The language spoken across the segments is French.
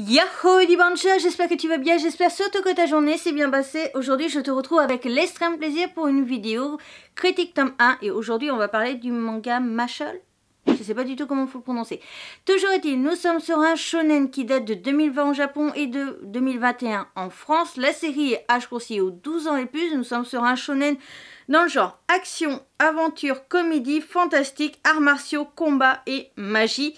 Yahoo Dibancha, j'espère que tu vas bien, j'espère surtout que ta journée s'est bien passée. Aujourd'hui je te retrouve avec l'extrême plaisir pour une vidéo critique tome 1 et aujourd'hui on va parler du manga Mashal. Je sais pas du tout comment il faut le prononcer. Toujours est-il, nous sommes sur un shonen qui date de 2020 au Japon et de 2021 en France. La série est âge coursier aux 12 ans et plus. Nous sommes sur un shonen dans le genre action, aventure, comédie, fantastique, arts martiaux, combat et magie.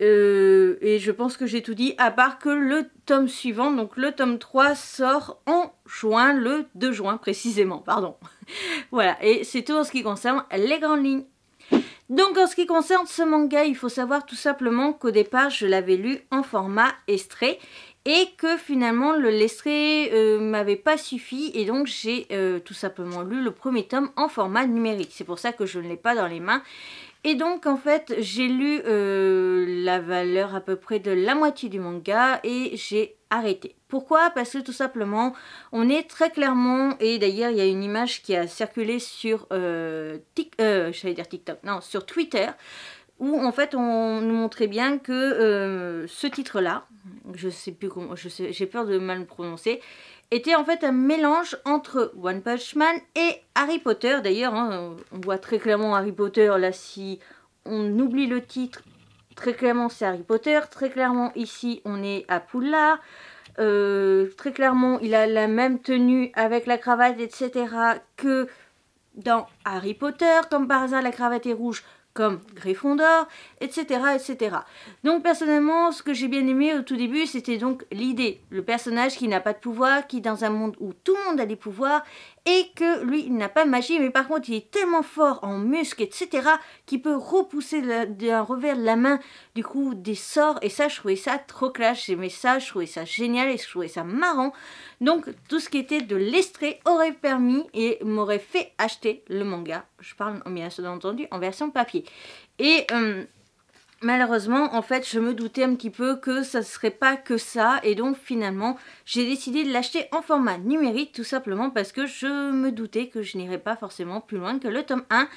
Euh, et je pense que j'ai tout dit, à part que le tome suivant, donc le tome 3, sort en juin, le 2 juin précisément, pardon. voilà, et c'est tout en ce qui concerne les grandes lignes. Donc en ce qui concerne ce manga, il faut savoir tout simplement qu'au départ, je l'avais lu en format estré et que finalement le l'estré euh, m'avait pas suffi et donc j'ai euh, tout simplement lu le premier tome en format numérique. C'est pour ça que je ne l'ai pas dans les mains et donc en fait j'ai lu euh, la valeur à peu près de la moitié du manga et j'ai arrêté. Pourquoi? Parce que tout simplement on est très clairement, et d'ailleurs il y a une image qui a circulé sur, euh, euh dire TikTok, non, sur Twitter, où en fait on nous montrait bien que euh, ce titre là, je sais plus comment, j'ai peur de mal le prononcer, était en fait un mélange entre One Punch Man et Harry Potter. D'ailleurs, hein, on voit très clairement Harry Potter là si on oublie le titre. Très clairement, c'est Harry Potter. Très clairement, ici, on est à Poudlard. Euh, très clairement, il a la même tenue avec la cravate, etc. que dans Harry Potter. Comme par hasard, la cravate est rouge comme Gryffondor, etc., etc. Donc personnellement, ce que j'ai bien aimé au tout début, c'était donc l'idée, le personnage qui n'a pas de pouvoir, qui dans un monde où tout le monde a des pouvoirs, et que lui, il n'a pas de magie, mais par contre, il est tellement fort en muscles, etc., qu'il peut repousser d'un revers de la main, du coup, des sorts, et ça, je trouvais ça trop clash, j'aimais ça, je trouvais ça génial, et je trouvais ça marrant. Donc, tout ce qui était de l'estré aurait permis et m'aurait fait acheter le manga. Je parle, bien entendu, en version papier. Et... Euh, malheureusement, en fait, je me doutais un petit peu que ça ne serait pas que ça. Et donc, finalement, j'ai décidé de l'acheter en format numérique, tout simplement parce que je me doutais que je n'irais pas forcément plus loin que le tome 1.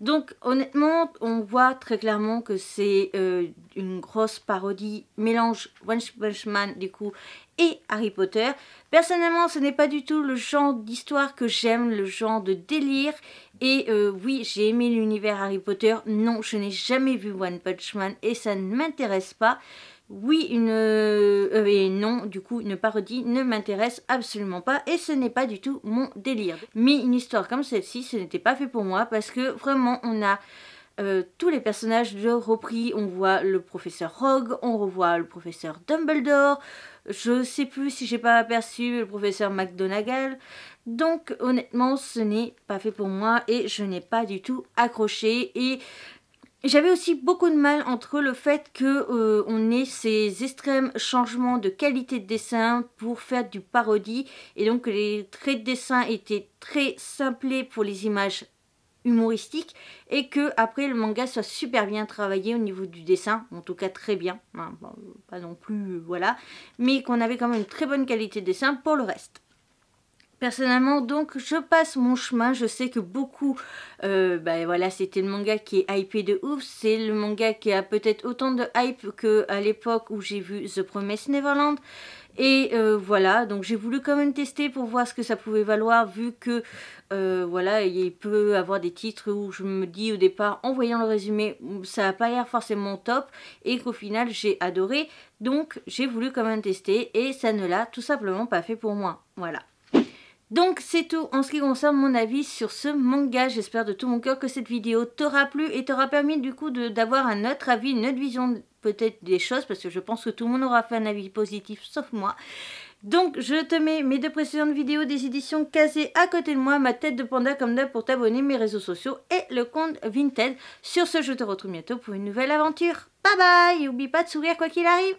Donc, honnêtement, on voit très clairement que c'est euh, une grosse parodie, mélange One Man, du coup, et Harry Potter. Personnellement, ce n'est pas du tout le genre d'histoire que j'aime, le genre de délire. Et euh, oui, j'ai aimé l'univers Harry Potter. Non, je n'ai jamais vu One Punch Man et ça ne m'intéresse pas. Oui, une euh, et non, du coup, une parodie ne m'intéresse absolument pas et ce n'est pas du tout mon délire. Mais une histoire comme celle-ci, ce n'était pas fait pour moi parce que vraiment, on a euh, tous les personnages de repris. On voit le professeur Rogue, on revoit le professeur Dumbledore. Je sais plus si j'ai pas aperçu le professeur McDonagall. Donc honnêtement, ce n'est pas fait pour moi et je n'ai pas du tout accroché. Et j'avais aussi beaucoup de mal entre le fait que euh, on ait ces extrêmes changements de qualité de dessin pour faire du parodie et donc les traits de dessin étaient très simplés pour les images humoristique et que après le manga soit super bien travaillé au niveau du dessin, en tout cas très bien, hein, pas non plus voilà, mais qu'on avait quand même une très bonne qualité de dessin pour le reste. Personnellement, donc, je passe mon chemin. Je sais que beaucoup, euh, ben voilà, c'était le manga qui est hypé de ouf. C'est le manga qui a peut-être autant de hype que à l'époque où j'ai vu The Promised Neverland. Et euh, voilà, donc j'ai voulu quand même tester pour voir ce que ça pouvait valoir, vu que euh, voilà, il peut avoir des titres où je me dis au départ, en voyant le résumé, ça n'a pas l'air forcément top, et qu'au final j'ai adoré. Donc j'ai voulu quand même tester, et ça ne l'a tout simplement pas fait pour moi. Voilà. Donc c'est tout en ce qui concerne mon avis sur ce manga. J'espère de tout mon cœur que cette vidéo t'aura plu et t'aura permis du coup d'avoir un autre avis, une autre vision peut-être des choses parce que je pense que tout le monde aura fait un avis positif sauf moi. Donc je te mets mes deux précédentes vidéos des éditions casées à côté de moi, ma tête de panda comme d'hab pour t'abonner, mes réseaux sociaux et le compte Vinted. Sur ce, je te retrouve bientôt pour une nouvelle aventure. Bye bye Et oublie pas de sourire quoi qu'il arrive